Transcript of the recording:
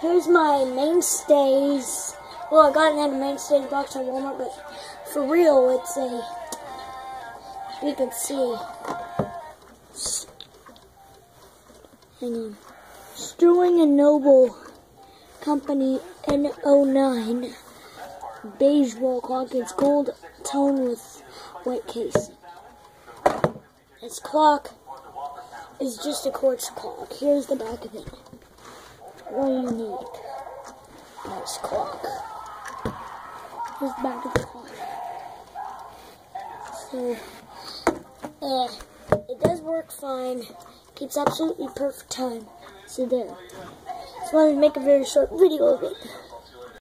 here's my mainstays. Well, I got another mainstays box at Walmart, but for real, it's a, you can see, hang on, Sterling and Noble Company N09 beige wall clock. It's gold tone with white case. This clock is just a quartz clock. Here's the back of it. Really unique. Nice clock. The back of the clock. So, eh, it does work fine. Keeps absolutely perfect time. So there. Just wanted to make a very short video of it.